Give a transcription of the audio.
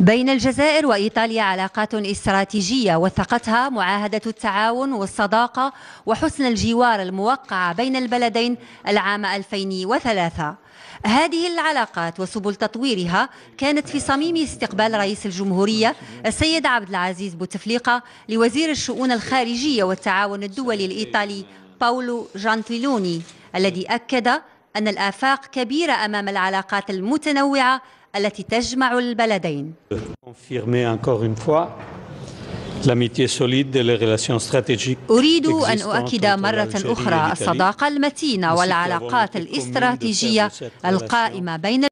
بين الجزائر وإيطاليا علاقات استراتيجية وثقتها معاهدة التعاون والصداقة وحسن الجوار الموقعة بين البلدين العام 2003 هذه العلاقات وسبل تطويرها كانت في صميم استقبال رئيس الجمهورية السيد عبد العزيز بوتفليقة لوزير الشؤون الخارجية والتعاون الدولي الإيطالي باولو جانتيلوني الذي أكد أن الآفاق كبيرة أمام العلاقات المتنوعة التي تجمع البلدين. أريد أن أؤكد مرة أخرى الصداقة المتينة والعلاقات الاستراتيجية القائمة بين